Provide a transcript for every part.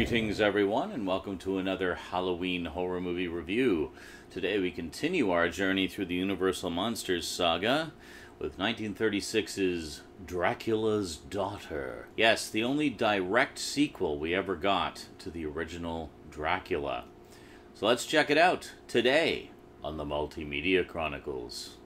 Greetings, everyone, and welcome to another Halloween horror movie review. Today we continue our journey through the Universal Monsters saga with 1936's Dracula's Daughter. Yes, the only direct sequel we ever got to the original Dracula. So let's check it out today on the Multimedia Chronicles.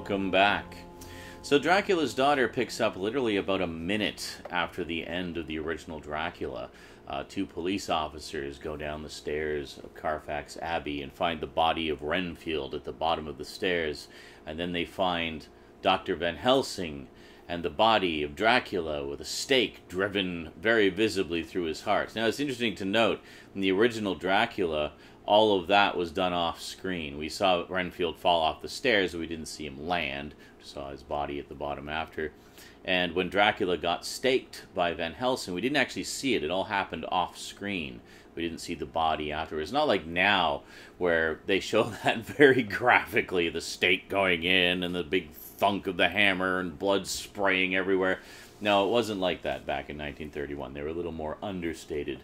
Welcome back. So, Dracula's daughter picks up literally about a minute after the end of the original Dracula. Uh, two police officers go down the stairs of Carfax Abbey and find the body of Renfield at the bottom of the stairs, and then they find Dr. Van Helsing and the body of Dracula with a stake driven very visibly through his heart. Now, it's interesting to note in the original Dracula, all of that was done off screen. We saw Renfield fall off the stairs, we didn't see him land. We saw his body at the bottom after. And when Dracula got staked by Van Helsing, we didn't actually see it. It all happened off screen. We didn't see the body afterwards. Not like now where they show that very graphically the stake going in and the big thunk of the hammer and blood spraying everywhere. No, it wasn't like that back in 1931. They were a little more understated.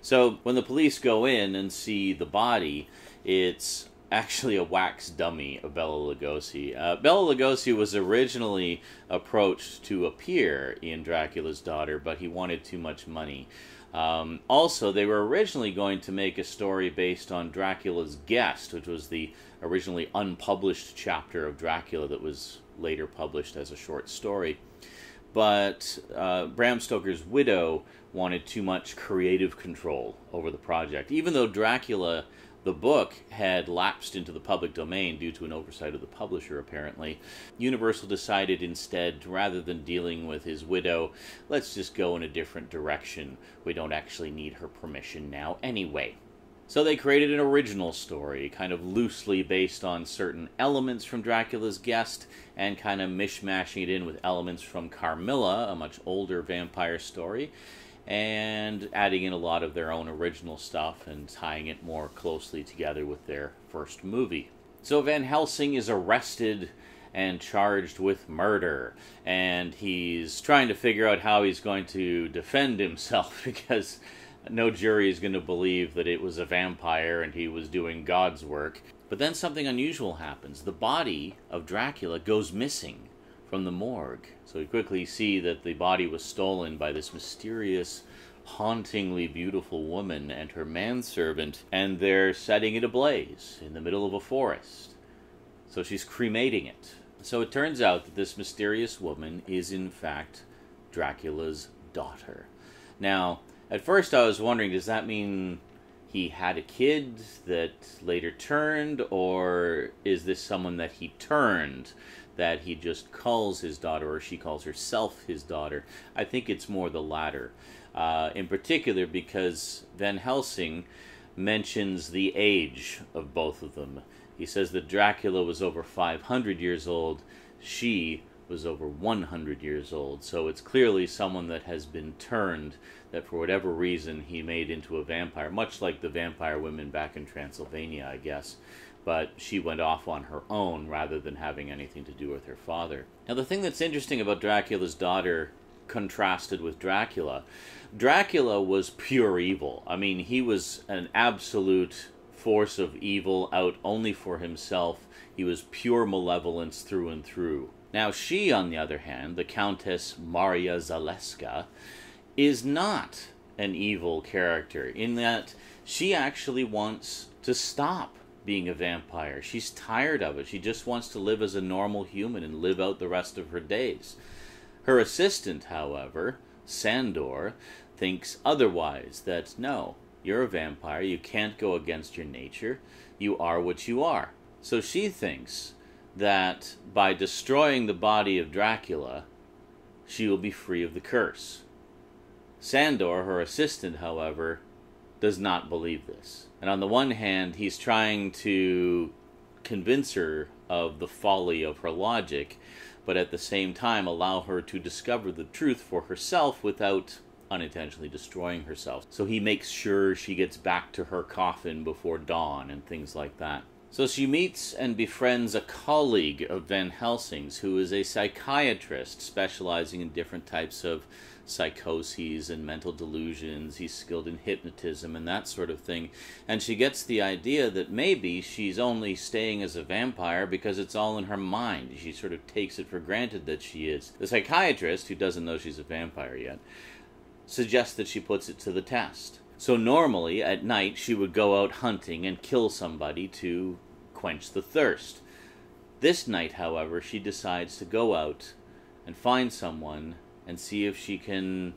So when the police go in and see the body, it's actually a wax dummy of Bela Lugosi. Uh, Bela Lugosi was originally approached to appear in Dracula's Daughter, but he wanted too much money. Um, also, they were originally going to make a story based on Dracula's Guest, which was the originally unpublished chapter of Dracula that was later published as a short story. But uh, Bram Stoker's widow wanted too much creative control over the project. Even though Dracula, the book, had lapsed into the public domain due to an oversight of the publisher, apparently, Universal decided instead, rather than dealing with his widow, let's just go in a different direction. We don't actually need her permission now anyway. So they created an original story, kind of loosely based on certain elements from Dracula's Guest, and kind of mishmashing it in with elements from Carmilla, a much older vampire story, and adding in a lot of their own original stuff and tying it more closely together with their first movie. So Van Helsing is arrested and charged with murder, and he's trying to figure out how he's going to defend himself because no jury is going to believe that it was a vampire and he was doing God's work. But then something unusual happens. The body of Dracula goes missing from the morgue. So we quickly see that the body was stolen by this mysterious, hauntingly beautiful woman and her manservant, and they're setting it ablaze in the middle of a forest. So she's cremating it. So it turns out that this mysterious woman is, in fact, Dracula's daughter. Now, at first I was wondering, does that mean he had a kid that later turned, or is this someone that he turned? that he just calls his daughter or she calls herself his daughter. I think it's more the latter. Uh, in particular, because Van Helsing mentions the age of both of them. He says that Dracula was over 500 years old, she was over 100 years old. So it's clearly someone that has been turned, that for whatever reason he made into a vampire, much like the vampire women back in Transylvania, I guess but she went off on her own rather than having anything to do with her father. Now, the thing that's interesting about Dracula's daughter contrasted with Dracula, Dracula was pure evil. I mean, he was an absolute force of evil out only for himself. He was pure malevolence through and through. Now, she, on the other hand, the Countess Marya Zaleska, is not an evil character in that she actually wants to stop being a vampire. She's tired of it. She just wants to live as a normal human and live out the rest of her days. Her assistant, however, Sandor, thinks otherwise that no, you're a vampire. You can't go against your nature. You are what you are. So she thinks that by destroying the body of Dracula, she will be free of the curse. Sandor, her assistant, however, does not believe this. And on the one hand, he's trying to convince her of the folly of her logic, but at the same time allow her to discover the truth for herself without unintentionally destroying herself. So he makes sure she gets back to her coffin before dawn and things like that. So she meets and befriends a colleague of Van Helsing's who is a psychiatrist specializing in different types of psychoses and mental delusions. He's skilled in hypnotism and that sort of thing. And she gets the idea that maybe she's only staying as a vampire because it's all in her mind. She sort of takes it for granted that she is. The psychiatrist, who doesn't know she's a vampire yet, suggests that she puts it to the test. So normally at night she would go out hunting and kill somebody to quench the thirst. This night, however, she decides to go out and find someone and see if she can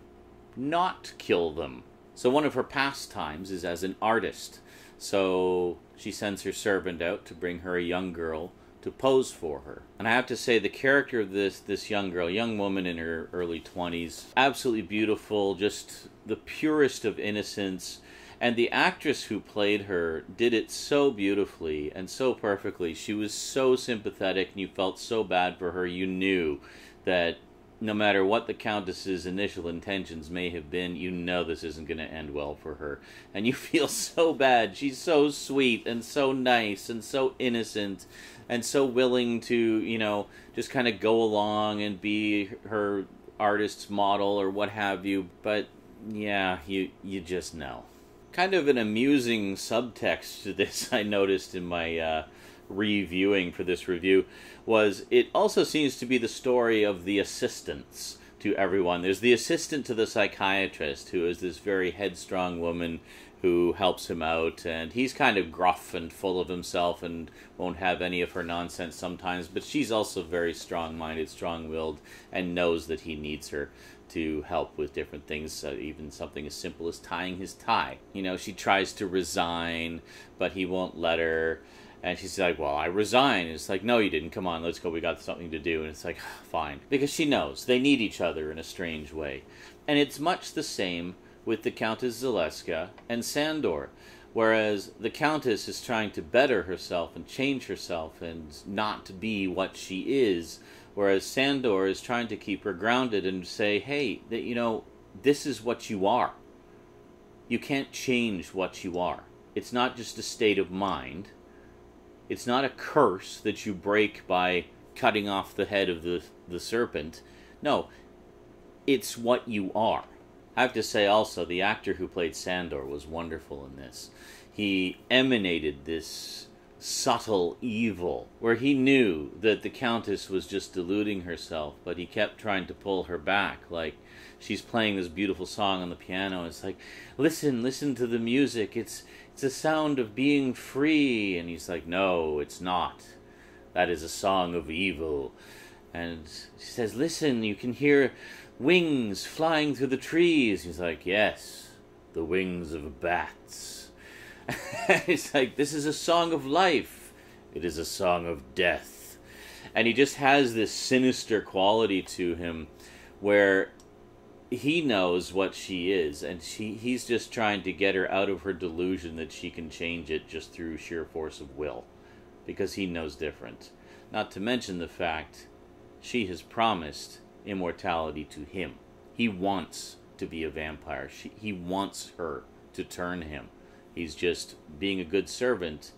not kill them. So one of her pastimes is as an artist. So she sends her servant out to bring her a young girl to pose for her. And I have to say the character of this this young girl, young woman in her early 20s, absolutely beautiful, just the purest of innocence. And the actress who played her did it so beautifully and so perfectly. She was so sympathetic and you felt so bad for her. You knew that no matter what the Countess's initial intentions may have been, you know this isn't going to end well for her. And you feel so bad. She's so sweet and so nice and so innocent and so willing to, you know, just kind of go along and be her artist's model or what have you. But yeah, you you just know. Kind of an amusing subtext to this I noticed in my uh, reviewing for this review was it also seems to be the story of the assistants to everyone. There's the assistant to the psychiatrist who is this very headstrong woman who helps him out and he's kind of gruff and full of himself and won't have any of her nonsense sometimes but she's also very strong-minded strong-willed and knows that he needs her to help with different things uh, even something as simple as tying his tie you know she tries to resign but he won't let her and she's like, Well, I resign. And it's like, No, you didn't. Come on, let's go. We got something to do. And it's like, Fine. Because she knows they need each other in a strange way. And it's much the same with the Countess Zaleska and Sandor. Whereas the Countess is trying to better herself and change herself and not be what she is. Whereas Sandor is trying to keep her grounded and say, Hey, that you know, this is what you are. You can't change what you are. It's not just a state of mind it's not a curse that you break by cutting off the head of the, the serpent. No, it's what you are. I have to say also, the actor who played Sandor was wonderful in this. He emanated this subtle evil, where he knew that the Countess was just deluding herself, but he kept trying to pull her back. Like, she's playing this beautiful song on the piano. It's like, listen, listen to the music. It's it's a sound of being free. And he's like, no, it's not. That is a song of evil. And she says, listen, you can hear wings flying through the trees. He's like, yes, the wings of bats. He's like, this is a song of life. It is a song of death. And he just has this sinister quality to him where he knows what she is and she he's just trying to get her out of her delusion that she can change it just through sheer force of will because he knows different. Not to mention the fact she has promised immortality to him. He wants to be a vampire. She, he wants her to turn him. He's just being a good servant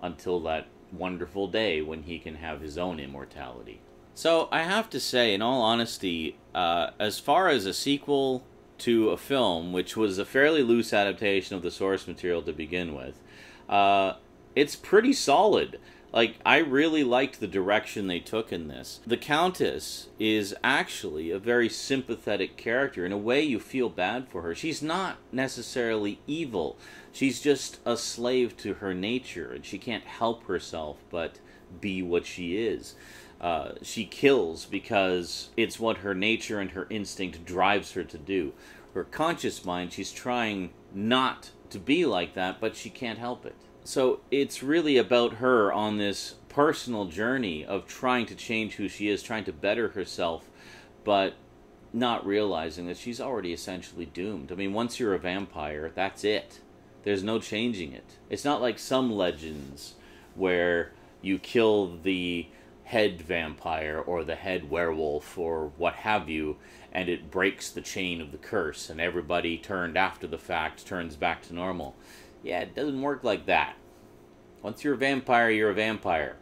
until that wonderful day when he can have his own immortality so I have to say, in all honesty, uh, as far as a sequel to a film, which was a fairly loose adaptation of the source material to begin with, uh, it's pretty solid. Like, I really liked the direction they took in this. The Countess is actually a very sympathetic character. In a way, you feel bad for her. She's not necessarily evil, she's just a slave to her nature, and she can't help herself but be what she is. Uh, she kills because it's what her nature and her instinct drives her to do. Her conscious mind, she's trying not to be like that, but she can't help it. So it's really about her on this personal journey of trying to change who she is, trying to better herself, but not realizing that she's already essentially doomed. I mean, once you're a vampire, that's it. There's no changing it. It's not like some legends where you kill the head vampire or the head werewolf or what have you, and it breaks the chain of the curse, and everybody turned after the fact turns back to normal. Yeah, it doesn't work like that. Once you're a vampire, you're a vampire.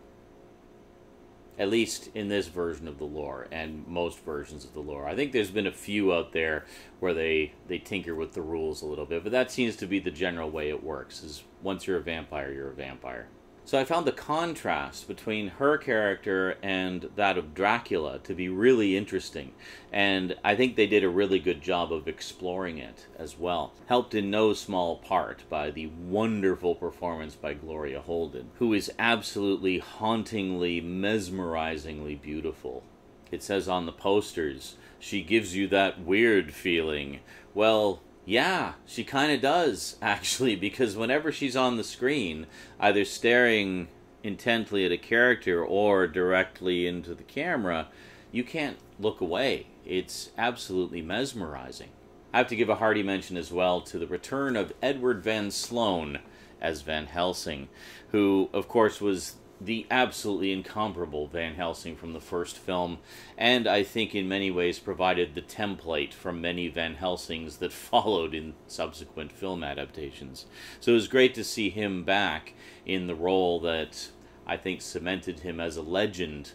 At least in this version of the lore and most versions of the lore. I think there's been a few out there where they, they tinker with the rules a little bit, but that seems to be the general way it works is once you're a vampire, you're a vampire. So I found the contrast between her character and that of Dracula to be really interesting, and I think they did a really good job of exploring it as well. Helped in no small part by the wonderful performance by Gloria Holden, who is absolutely hauntingly, mesmerizingly beautiful. It says on the posters, she gives you that weird feeling. Well, yeah, she kind of does, actually, because whenever she's on the screen, either staring intently at a character or directly into the camera, you can't look away. It's absolutely mesmerizing. I have to give a hearty mention as well to the return of Edward Van Sloan as Van Helsing, who, of course, was the absolutely incomparable Van Helsing from the first film, and I think in many ways provided the template for many Van Helsings that followed in subsequent film adaptations. So it was great to see him back in the role that I think cemented him as a legend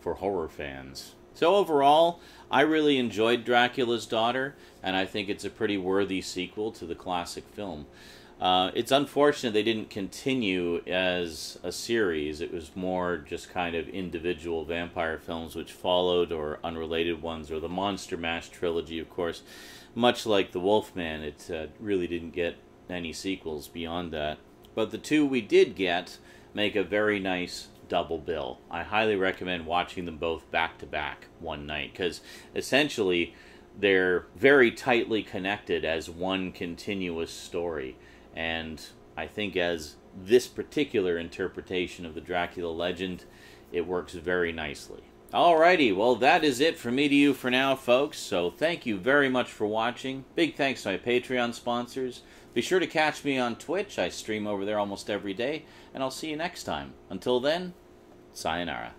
for horror fans. So overall, I really enjoyed Dracula's Daughter, and I think it's a pretty worthy sequel to the classic film. Uh, it's unfortunate they didn't continue as a series. It was more just kind of individual vampire films which followed, or unrelated ones, or the Monster Mash trilogy, of course. Much like The Wolfman, it uh, really didn't get any sequels beyond that. But the two we did get make a very nice double bill. I highly recommend watching them both back to back one night because essentially they're very tightly connected as one continuous story. And I think as this particular interpretation of the Dracula legend, it works very nicely. Alrighty, well, that is it from me to you for now, folks. So thank you very much for watching. Big thanks to my Patreon sponsors. Be sure to catch me on Twitch. I stream over there almost every day. And I'll see you next time. Until then, sayonara.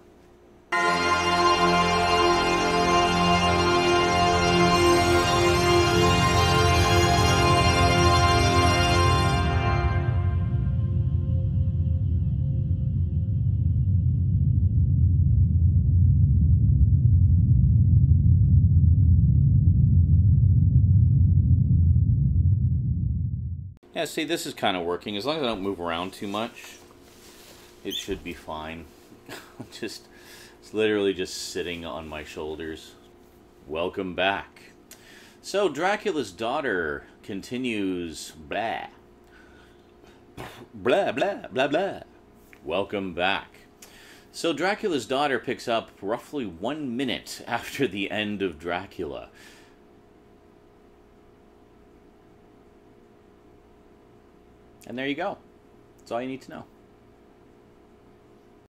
Yeah, see, this is kind of working. As long as I don't move around too much, it should be fine. just, it's literally just sitting on my shoulders. Welcome back. So, Dracula's daughter continues blah. Blah, blah, blah, blah. Welcome back. So, Dracula's daughter picks up roughly one minute after the end of Dracula. And there you go. That's all you need to know.